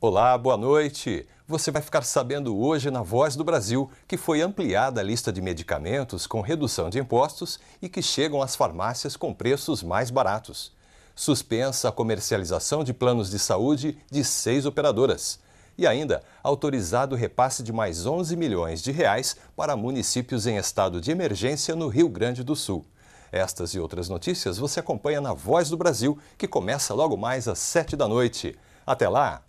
Olá, boa noite. Você vai ficar sabendo hoje na Voz do Brasil que foi ampliada a lista de medicamentos com redução de impostos e que chegam às farmácias com preços mais baratos. Suspensa a comercialização de planos de saúde de seis operadoras. E ainda, autorizado o repasse de mais 11 milhões de reais para municípios em estado de emergência no Rio Grande do Sul. Estas e outras notícias você acompanha na Voz do Brasil, que começa logo mais às sete da noite. Até lá!